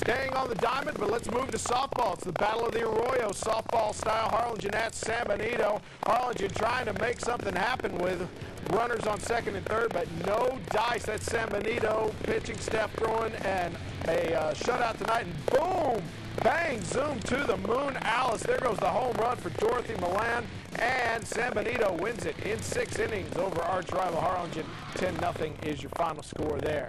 Staying on the diamond, but let's move to softball. It's the Battle of the Arroyo softball style. Harlingen at San Benito. Harlingen trying to make something happen with runners on second and third, but no dice. That's San Benito pitching, staff throwing, and a uh, shutout tonight. And boom! Bang! Zoom to the moon. Alice. There goes the home run for Dorothy Milan. And San Benito wins it in six innings over arch rival Harlingen. 10 0 is your final score there.